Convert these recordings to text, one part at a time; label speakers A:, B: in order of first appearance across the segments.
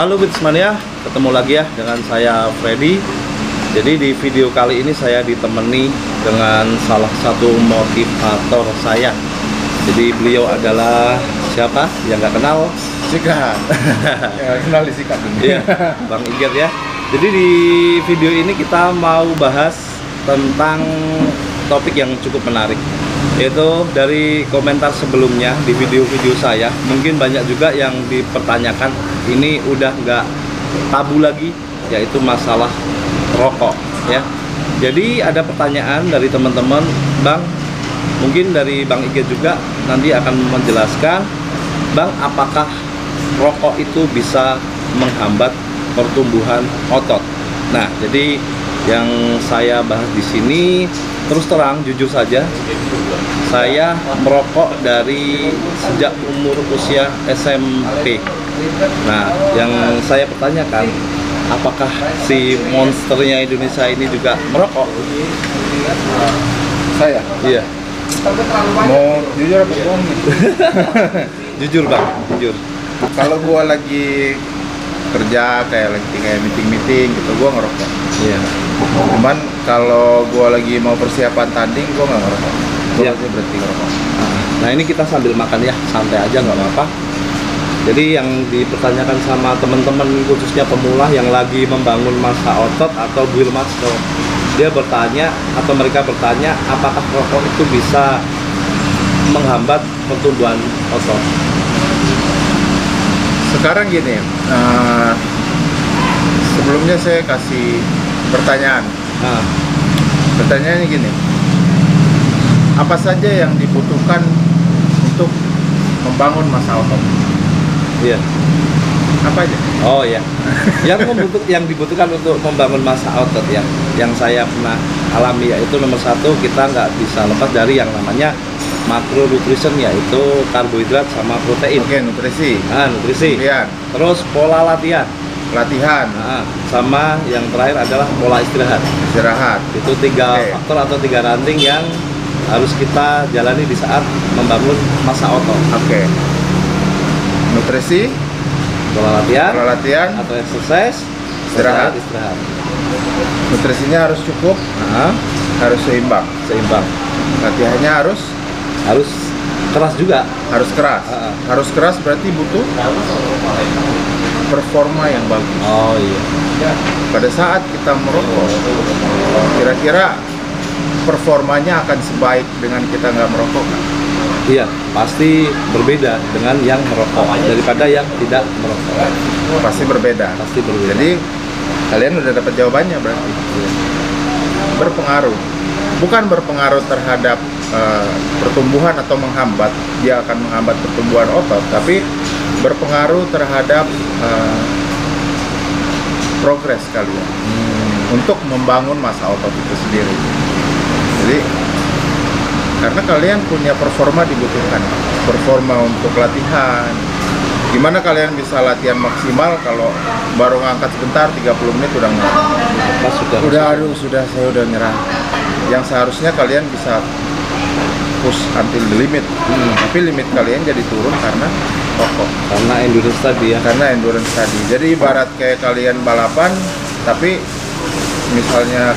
A: Halo Bitsmania, ketemu lagi ya dengan saya Freddy. Jadi di video kali ini saya ditemani dengan salah satu motivator saya. Jadi beliau adalah siapa? Yang nggak kenal?
B: Sikat. ya, kenal di sikat dulu.
A: Iya, Bang Iget ya. Jadi di video ini kita mau bahas tentang topik yang cukup menarik yaitu dari komentar sebelumnya di video-video saya. Mungkin banyak juga yang dipertanyakan ini udah nggak tabu lagi yaitu masalah rokok ya. Jadi ada pertanyaan dari teman-teman Bang mungkin dari Bang Ige juga nanti akan menjelaskan Bang apakah rokok itu bisa menghambat pertumbuhan otot? Nah jadi yang saya bahas di sini terus terang jujur saja saya merokok dari sejak umur usia SMP nah yang saya pertanyakan apakah si monsternya Indonesia ini juga merokok
B: Saya
A: iya
B: mau jujur apa bohong nih?
A: jujur bang jujur
B: Kalau gua lagi kerja kayak lagi kayak meeting-meeting gitu gua ngerokok.
A: iya
B: Cuman kalau gua lagi mau persiapan tanding gua nggak ngerokok. Pasti berhenti ngerokok.
A: Nah ini kita sambil makan ya, santai aja nggak apa-apa. Jadi yang dipertanyakan sama teman-teman khususnya pemula yang lagi membangun masa otot atau build muscle, dia bertanya atau mereka bertanya apakah rokok itu bisa menghambat pertumbuhan otot.
B: Sekarang gini, eh, sebelumnya saya kasih pertanyaan.
A: Nah,
B: Pertanyaannya gini, apa saja yang dibutuhkan untuk membangun masa otot?
A: iya.
B: Apa aja?
A: Oh ya, yang membutuh, yang dibutuhkan untuk membangun masa otot ya, yang saya pernah alami yaitu nomor satu kita nggak bisa lepas dari yang namanya macronutrition yaitu karbohidrat sama protein.
B: Oke, nutrisi,
A: Nah, nutrisi.
B: kemudian
A: Terus pola latihan.
B: latihan,
A: Nah, sama yang terakhir adalah pola istirahat.
B: istirahat.
A: Itu tiga
B: Oke.
A: faktor atau tiga ranting yang harus kita jalani di saat membangun masa otot.
B: Oke. Nutrisi,
A: Pola latihan
B: pola latihan,
A: atau exercise,
B: Istirahat.
A: istirahat.
B: nutrisinya harus cukup,
A: Nah,
B: harus seimbang.
A: seimbang.
B: Latihannya harus
A: Harus keras juga.
B: harus keras.
A: Ah.
B: Harus keras berarti butuh performa yang bagus.
A: Oh iya.
B: Pada saat kita merokok, kira-kira performanya akan sebaik dengan kita nggak merokok nggak?
A: Iya, pasti berbeda dengan yang merokok daripada yang tidak merokok.
B: Pasti berbeda.
A: Pasti berbeda.
B: Jadi kalian udah dapat jawabannya berarti. Berpengaruh. Bukan berpengaruh terhadap eh, pertumbuhan atau menghambat, dia akan menghambat pertumbuhan otot, tapi berpengaruh terhadap eh, progres kalian
A: Hmm,
B: untuk membangun masa otot itu sendiri. Jadi karena kalian punya performa dibutuhkan, performa untuk latihan. Gimana kalian bisa latihan maksimal kalau baru ngangkat sebentar 30 menit udah nggak?
A: sudah
B: Udah aduh sudah saya udah nyerah. Yang seharusnya kalian bisa push until the limit.
A: Hmm.
B: Tapi limit kalian jadi turun karena rokok
A: karena endurance tadi ya.
B: karena endurance tadi. Jadi ibarat kayak kalian balapan, tapi misalnya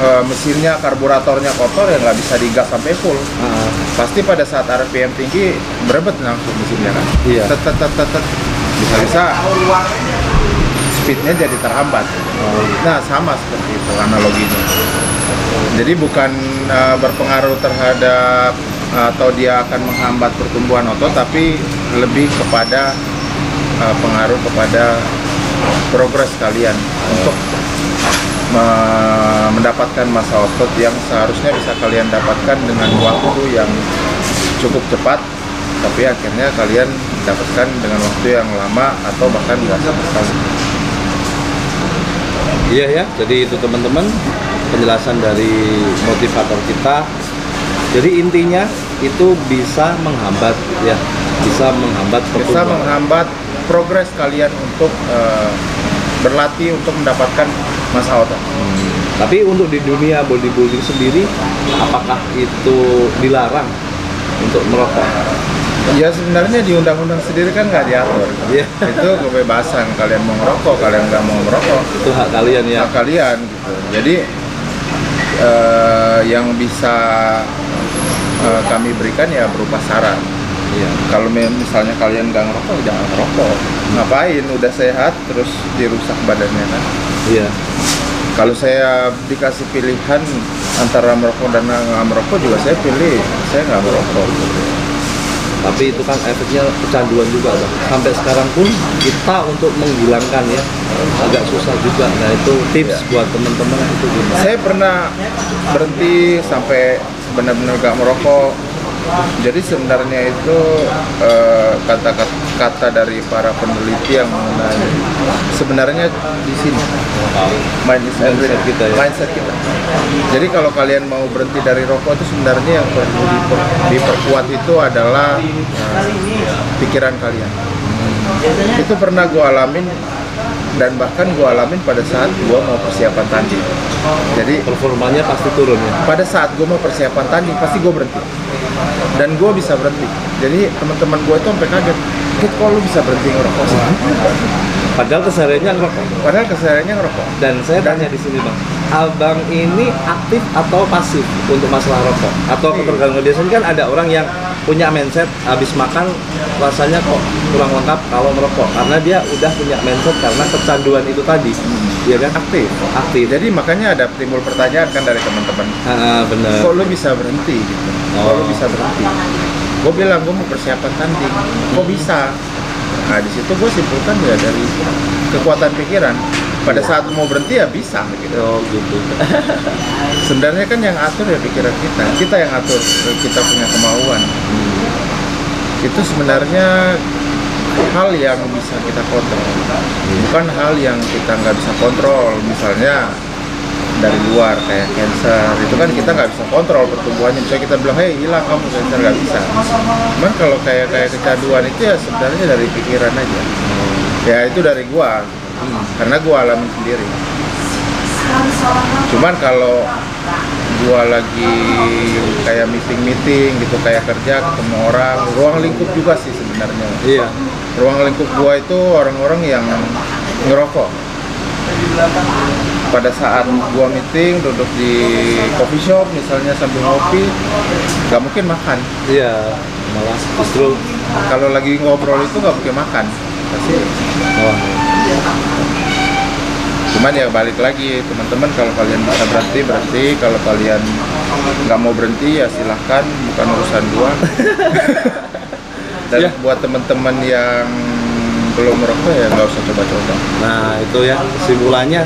B: eh, mesinnya karburatornya kotor ya nggak bisa digas sampai full.
A: Ah,
B: Pasti pada saat RPM tinggi berebet langsung mesinnya kan.
A: Iya.
B: Tet, tet, tet. Bisa-bisa speednya jadi terhambat.
A: oh,
B: Nah sama seperti itu analoginya. Jadi bukan eh, berpengaruh terhadap atau dia akan menghambat pertumbuhan otot, tapi lebih kepada eh, pengaruh kepada progres kalian untuk me- mendapatkan masa otot yang seharusnya bisa kalian dapatkan dengan waktu yang cukup cepat, tapi akhirnya kalian dapatkan dengan waktu yang lama atau bahkan nggak sama sekali.
A: Iya ya, jadi itu teman-teman penjelasan dari motivator kita. Jadi intinya itu bisa menghambat ya, bisa menghambat
B: bisa menghambat progres kalian untuk eh, berlatih untuk mendapatkan masa otot.
A: Hmm. Tapi untuk di dunia bodybuilding sendiri, apakah itu dilarang untuk merokok?
B: Ya sebenarnya di undang-undang sendiri kan nggak diatur.
A: Iya.
B: Itu kebebasan kalian mau ngerokok, kalian nggak mau ngerokok,
A: Itu hak kalian ya.
B: hak kalian gitu. Jadi eh, yang bisa eh, kami berikan ya berupa saran.
A: Iya.
B: Kalau misalnya kalian nggak ngerokok, jangan ngerokok. Ngapain? Udah sehat terus dirusak badannya kan?
A: Iya.
B: Kalau saya dikasih pilihan antara merokok dan nggak merokok juga saya pilih saya nggak merokok.
A: Tapi itu kan efeknya kecanduan juga, Bang. Sampai sekarang pun kita untuk menghilangkan ya agak susah juga. Nah, itu tips
B: Iya.
A: buat teman-teman itu gimana?
B: Saya pernah berhenti sampai benar-benar nggak merokok. Jadi sebenarnya itu eh, kata-kata kata dari para peneliti yang mengenai sebenarnya di sini mind is
A: Mindset kita ya.
B: mindset kita. Jadi kalau kalian mau berhenti dari rokok itu sebenarnya yang perlu diper- diperkuat itu adalah eh, pikiran kalian. Itu pernah gue alamin dan bahkan gue alamin pada saat gue mau persiapan tanding. Jadi
A: Performanya pasti turun ya.
B: pada saat gue mau persiapan tanding pasti gue berhenti dan gue bisa berhenti. Jadi teman-teman gue itu sampai kaget. Kit, kok lu bisa berhenti ngerokok sih?
A: Padahal kesehariannya ngerokok.
B: Padahal kesehariannya ngerokok.
A: Dan saya tanya di sini bang, abang ini aktif atau pasif untuk masalah rokok? Atau ketergantungan biasanya kan ada orang yang punya mindset habis makan rasanya kok kurang lengkap kalau merokok karena dia udah punya mindset karena kecanduan itu tadi, ya kan?
B: Aktif.
A: Aktif.
B: Jadi makanya ada timbul pertanyaan kan dari teman-teman.
A: Ah, bener.
B: Kok lu bisa berhenti gitu? Kok lu
A: Oh.
B: bisa berhenti? Gue bilang gue mau persiapan tanding. Kok bisa? Nah di situ gue simpulkan ya dari kekuatan pikiran. Pada saat mau berhenti ya bisa gitu.
A: Oh gitu.
B: Sebenarnya kan yang atur ya pikiran kita. Kita yang atur. Kita punya kemauan. Itu sebenarnya hal yang bisa kita kontrol. Bukan hal yang kita nggak bisa kontrol. Misalnya dari luar kayak cancer itu kan kita nggak bisa kontrol pertumbuhannya misalnya kita bilang hei hilang kamu cancer nggak bisa cuman kalau kayak kayak kecanduan itu ya sebenarnya dari pikiran aja ya itu dari gua karena gua alami sendiri. Cuman kalau gua lagi kayak meeting meeting gitu kayak kerja ketemu orang ruang lingkup juga sih sebenarnya.
A: Iya.
B: ruang lingkup gua itu orang-orang yang ngerokok. Pada saat gua meeting duduk di coffee shop misalnya sambil ngopi nggak mungkin makan.
A: Iya. Malah justru
B: kalau lagi ngobrol itu nggak mungkin makan. Pasti
A: wah,
B: cuman ya balik lagi teman-teman kalau kalian bisa berhenti berhenti. Kalau kalian nggak mau berhenti ya silahkan bukan urusan gua. Dan
A: Ya.
B: buat teman-teman yang belum merokok ya nggak usah coba-coba.
A: Nah itu ya kesimpulannya.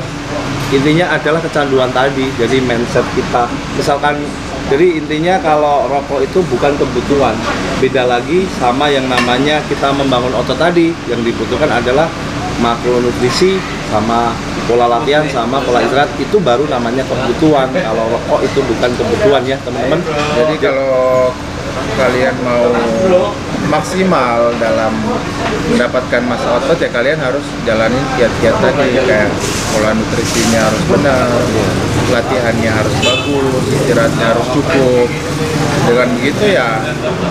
A: Intinya adalah kecanduan tadi jadi mindset kita. Misalkan jadi intinya kalau rokok itu bukan kebutuhan. Beda lagi sama yang namanya kita membangun otot tadi. Yang dibutuhkan adalah makronutrisi sama pola latihan sama pola istirahat itu baru namanya kebutuhan. Kalau rokok itu bukan kebutuhan ya teman-teman.
B: Jadi kalau kalian mau maksimal dalam mendapatkan masa otot ya kalian harus jalanin kiat-kiat tadi kayak pola nutrisinya harus benar, latihannya harus bagus, istirahatnya harus cukup. Dengan begitu ya,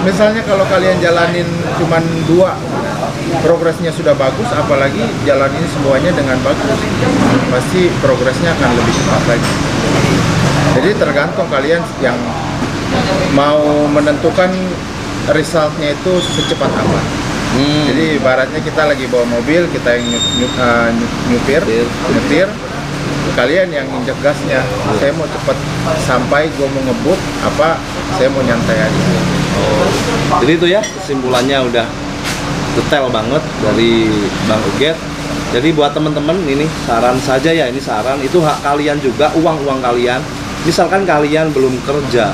B: misalnya kalau kalian jalanin cuman dua, progresnya sudah bagus, apalagi jalanin semuanya dengan bagus, pasti progresnya akan lebih cepat lagi. Jadi tergantung kalian yang mau menentukan resultnya itu secepat apa.
A: Hmm.
B: Jadi ibaratnya kita lagi bawa mobil, kita yang nyu- nyu- uh, nyu- nyupir,
A: Nyetir.
B: nyetir, kalian yang injek gasnya. Saya mau cepat sampai, gue mau ngebut, apa saya mau nyantai aja.
A: Jadi itu ya kesimpulannya udah detail banget dari Bang Uget. Jadi buat teman-teman ini saran saja ya ini saran itu hak kalian juga uang uang kalian. Misalkan kalian belum kerja,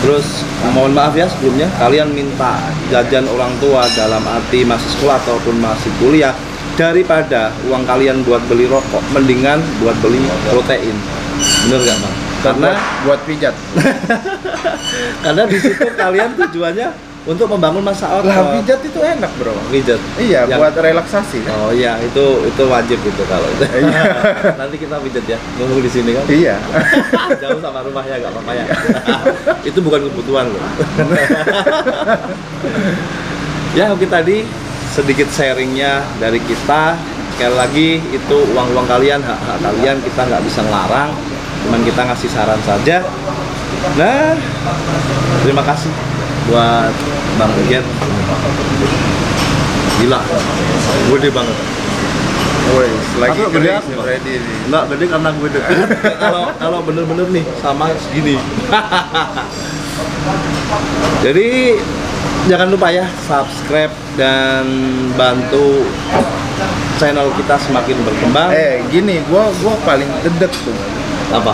A: terus mohon maaf ya sebelumnya kalian minta jajan orang tua dalam arti masih sekolah ataupun masih kuliah daripada uang kalian buat beli rokok, mendingan buat beli protein. Bener gak bang? Karena
B: buat, buat pijat.
A: karena di situ kalian tujuannya untuk membangun masa otot.
B: Lah pijat itu enak bro.
A: Pijat.
B: Iya,
A: Yang-
B: buat relaksasi kan.
A: Oh iya, itu itu wajib itu kalau itu.
B: Iya.
A: Nanti kita pijat ya, nunggu di sini kan.
B: Iya.
A: Jauh sama rumahnya nggak apa-apa ya. itu bukan kebutuhan loh. ya oke tadi sedikit sharingnya dari kita. Sekali lagi itu uang-uang kalian, hak-hak kalian kita nggak bisa ngelarang. Cuman kita ngasih saran saja. Nah, terima kasih buat Bang Ugen. Gila, gede banget.
B: Woi, lagi
A: gede
B: ready nih.
A: Enggak gede karena gue deket. kalau kalau bener-bener nih sama segini. Jadi jangan lupa ya subscribe dan bantu channel kita semakin berkembang.
B: Eh, gini, gua gua paling gedek tuh.
A: Apa?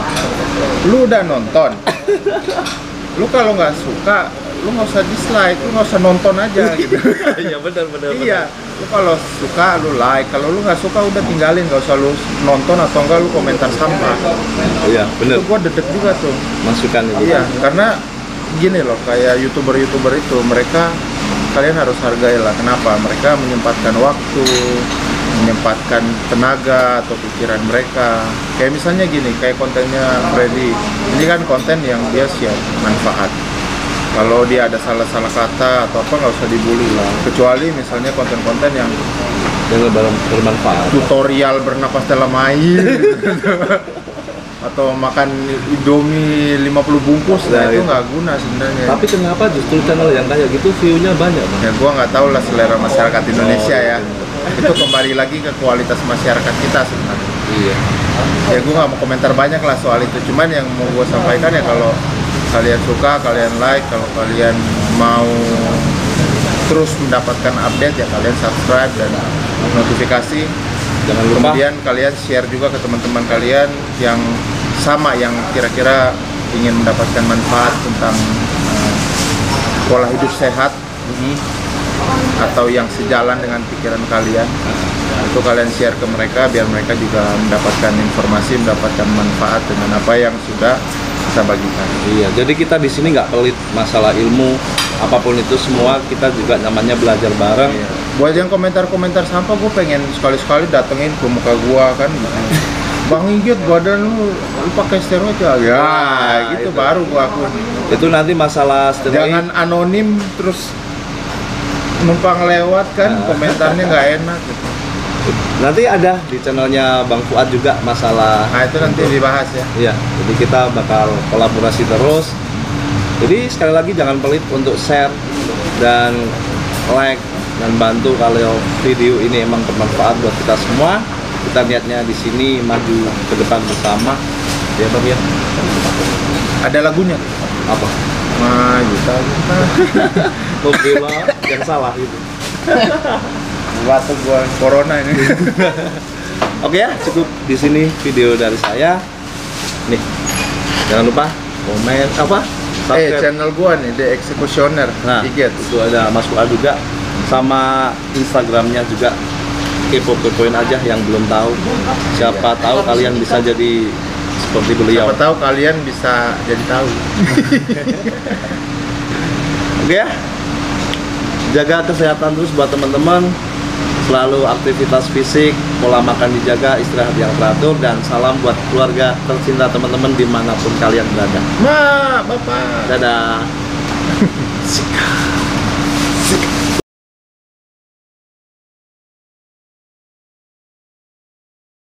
B: Lu udah nonton. lu kalau nggak suka, lu nggak usah dislike, lu nggak usah nonton aja gitu.
A: Iya benar benar.
B: iya, lu kalau suka lu like, kalau lu nggak suka udah tinggalin, nggak usah lu nonton atau enggak lu komentar sampah.
A: Iya benar.
B: Itu gua dedek juga tuh.
A: Masukan itu.
B: Iya, karena gini loh, kayak youtuber-youtuber itu mereka kalian harus hargai lah. Kenapa? Mereka menyempatkan waktu, menyempatkan tenaga atau pikiran mereka. Kayak misalnya gini, kayak kontennya Freddy. Ini kan konten yang dia share manfaat. Kalau dia ada salah-salah kata atau apa nggak usah dibully lah. Kecuali misalnya konten-konten yang
A: Yang ber- bermanfaat.
B: tutorial bernapas dalam air atau makan indomie 50 bungkus nah,
A: Nah,
B: itu
A: itu.
B: nggak guna sebenarnya
A: Tapi kenapa justru channel yang kayak gitu view-nya banyak? Bang?
B: ya gua nggak tahu lah selera masyarakat Indonesia
A: Oh,
B: ya itu kembali lagi ke kualitas masyarakat kita sebenarnya
A: Iya.
B: ya gua nggak mau komentar banyak lah soal itu cuman yang mau gua sampaikan ya kalau kalian suka kalian like. Kalau kalian mau terus mendapatkan update ya kalian subscribe dan notifikasi.
A: Jangan lupa.
B: Kemudian kalian share juga ke teman-teman kalian yang sama yang kira-kira ingin mendapatkan manfaat tentang eh, pola hidup sehat
A: Mhm.
B: atau yang sejalan dengan pikiran kalian. Itu kalian share ke mereka biar mereka juga mendapatkan informasi mendapatkan manfaat dengan apa yang sudah kita bagikan
A: Iya, jadi kita di sini nggak pelit masalah ilmu apa pun itu semua kita juga namanya belajar bareng.
B: Iya. buat yang komentar-komentar sampah gue pengen sekali-sekali datengin ke muka gua kan Bang Inggit badan lu, lu pakai steroid ya? Ya,
A: Nah,
B: gitu
A: itu.
B: baru gua akun.
A: Itu nanti masalah steroid.
B: jangan anonim terus numpang lewat kan
A: Nah.
B: komentarnya nggak enak gitu.
A: Nanti ada di channelnya Bang Fuad juga masalah.
B: nah itu nanti dibahas ya
A: Iya, jadi kita bakal kolaborasi terus. Jadi sekali lagi jangan pelit untuk share dan like dan bantu kalau video ini emang bermanfaat buat kita semua. Kita niatnya di sini maju ke depan bersama. Ya Bang ya.
B: ada lagunya
A: Apa?
B: maju juta
A: Membela yang salah gitu.
B: waktu gua corona ini
A: Oke ya, cukup di sini video dari saya. Nih, jangan lupa komen apa?
B: eh
A: Subscribe.
B: channel gua nih The Executioner
A: Nah,
B: IG
A: itu ada Mas Fuad juga sama Instagramnya juga kepo-kepoin aja yang belum tahu. Siapa tahu kalian bisa jadi seperti beliau.
B: siapa tahu kalian bisa jadi tahu
A: Oke ya. Jaga kesehatan terus buat teman-teman. Selalu aktivitas fisik, pola makan dijaga, istirahat yang teratur, dan salam buat keluarga tercinta teman-teman di mana pun kalian berada.
B: ma bapak
A: Dadah.